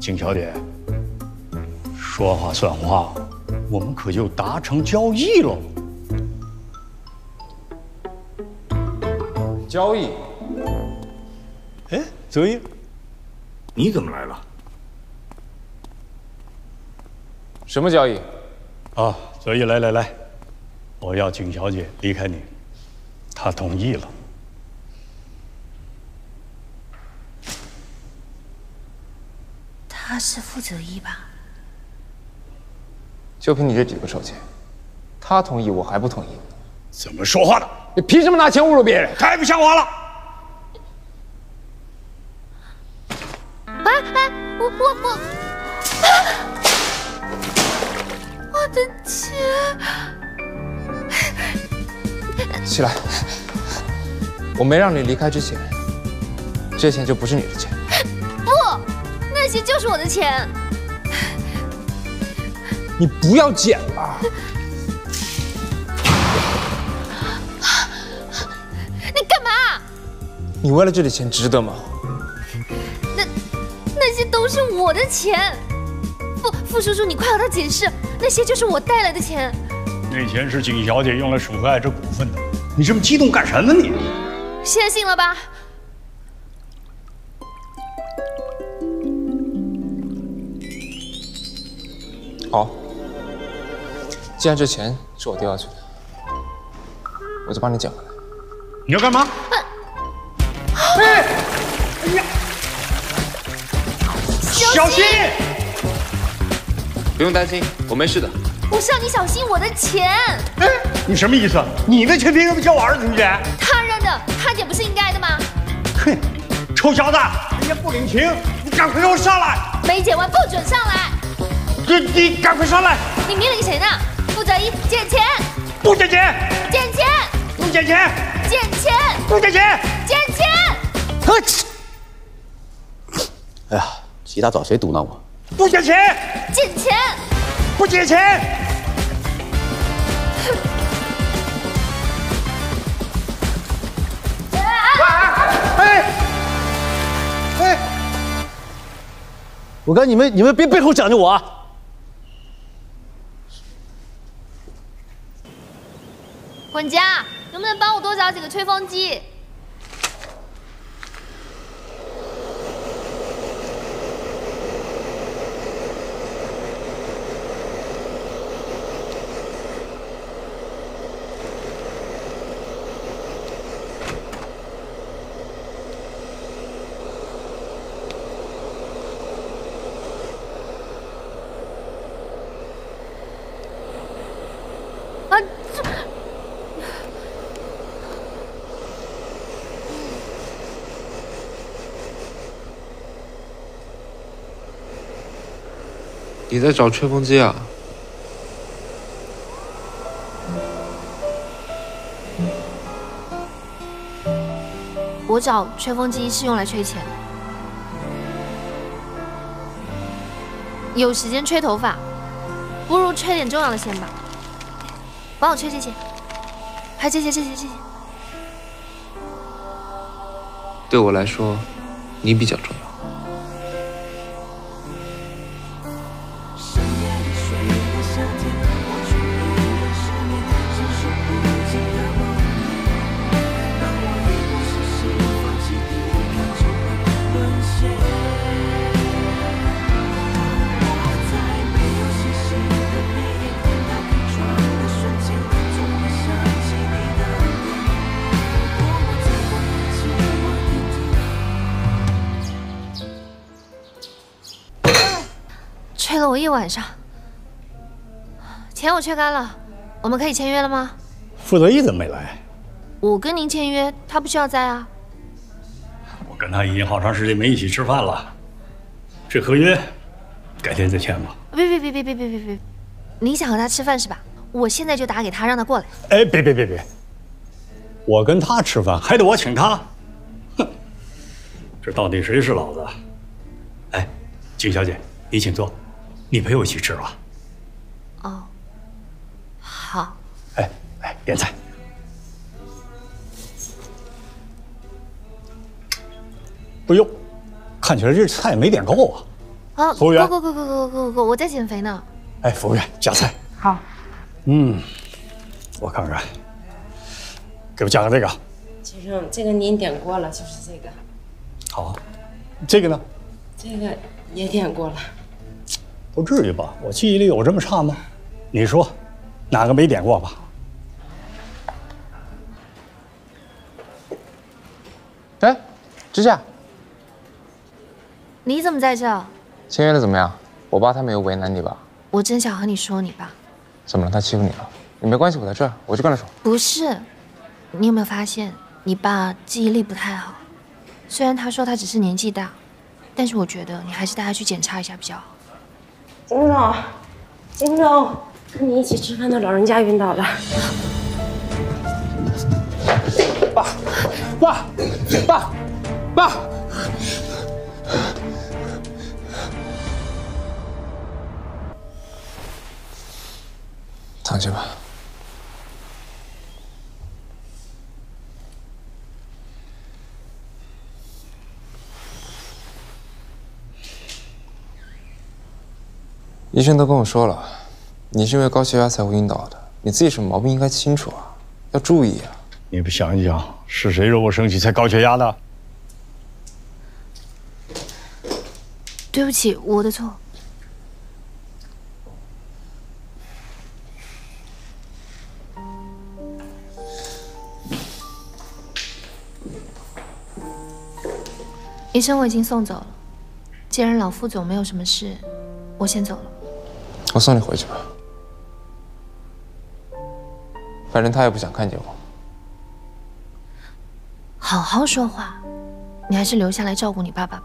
景小姐，说话算话，我们可就达成交易喽。交易？哎，泽英，你怎么来了？什么交易？啊，泽一，来来来，我要景小姐离开你，她同意了。他是傅泽一吧？就凭你这几个臭钱，他同意我还不同意？怎么说话的？你凭什么拿钱侮辱别人？太不像话了！哎哎，我我我，我的钱！起来！我没让你离开之前，这钱就不是你的钱。不，那些就是我的钱。你不要捡了！你干嘛？你为了这点钱值得吗？那那些都是我的钱。傅傅叔叔，你快和他解释，那些就是我带来的钱。那钱是景小姐用来赎回爱之股份的，你这么激动干什么你？现在信了吧？好，既然这钱是我丢下去的，我就帮你捡回来。你要干嘛？哎！哎呀！小心！不用担心，我没事的。我是让你小心我的钱。哎，你什么意思？你的钱凭什么叫我儿子捡？他扔的，他捡不是应该的吗？哼，臭小子，人家不领情，你赶快给我上来！没捡完不准上来！你你赶快上来！你命令谁呢？傅泽一捡钱，不捡钱，捡钱，不捡钱，捡钱，不捡钱，捡钱！哎呀，一大早谁嘟囔我？不捡钱，捡钱，不捡钱！哎哎！我跟你们，你们别背后讲究我啊！管家，能不能帮我多找几个吹风机？你在找吹风机啊？我找吹风机是用来吹钱，有时间吹头发，不如吹点重要的先吧。帮我吹这些，还这些这些这些。对我来说，你比较重要。一晚上，钱我缺干了，我们可以签约了吗？傅德义怎么没来？我跟您签约，他不需要在啊。我跟他已经好长时间没一起吃饭了，这合约改天再签吧。别别别别别别别别，你想和他吃饭是吧？我现在就打给他，让他过来。哎，别别别别，我跟他吃饭还得我请他？哼，这到底谁是老子？哎，景小姐，你请坐，你陪我一起吃吧。哦，好。哎哎，点菜。哎呦，看起来这菜没点够啊！啊，服务员够够够够够够够，我在减肥呢。哎，服务员加菜。好，嗯，我看看，给我加个这个。先生，这个您点过了，就是这个，好，这个呢？这个也点过了。不至于吧？我记忆力有这么差吗？你说，哪个没点过吧？哎，之夏，你怎么在这？签约的怎么样？我爸他没有为难你吧？我真想和你说你爸。怎么了？他欺负你了？你没关系，我在这儿，我去跟他说。不是，你有没有发现你爸记忆力不太好？虽然他说他只是年纪大，但是我觉得你还是带他去检查一下比较好。金总，金总，跟你一起吃饭的老人家晕倒了。爸，爸，爸！躺下吧。医生都跟我说了，你是因为高血压才会晕倒的，你自己什么毛病应该清楚啊，要注意啊。你不想一想，是谁惹我生气才高血压的？对不起，我的错。医生，我已经送走了。既然老副总没有什么事，我先走了。我送你回去吧，反正他也不想看见我。好好说话，你还是留下来照顾你爸爸吧。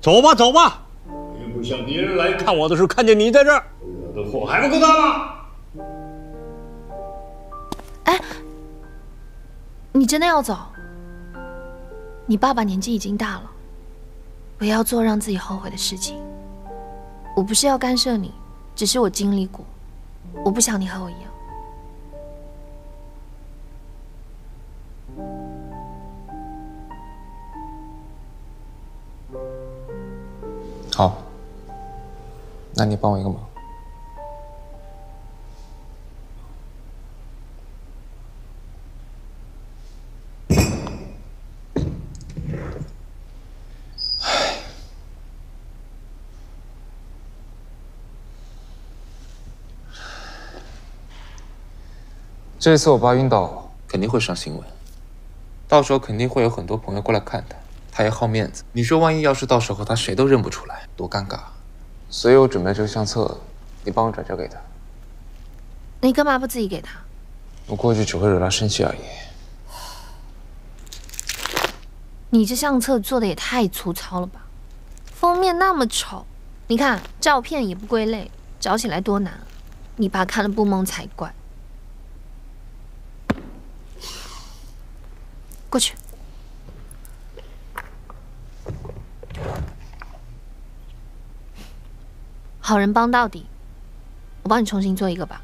走吧，走吧。又不想别人来看我的时候看见你在这儿，惹的祸还不够大吗？哎你真的要走？你爸爸年纪已经大了，不要做让自己后悔的事情。我不是要干涉你，只是我经历过，我不想你和我一样。好，那你帮我一个忙。这次我爸晕倒，肯定会上新闻，到时候肯定会有很多朋友过来看他。他也好面子，你说万一要是到时候他谁都认不出来，多尴尬。所以我准备这个相册，你帮我转交给他。你干嘛不自己给他？我过去只会惹他生气而已。你这相册做的也太粗糙了吧！封面那么丑，你看照片也不归类，找起来多难啊！你爸看了不懵才怪。过去。好人帮到底，我帮你重新做一个吧。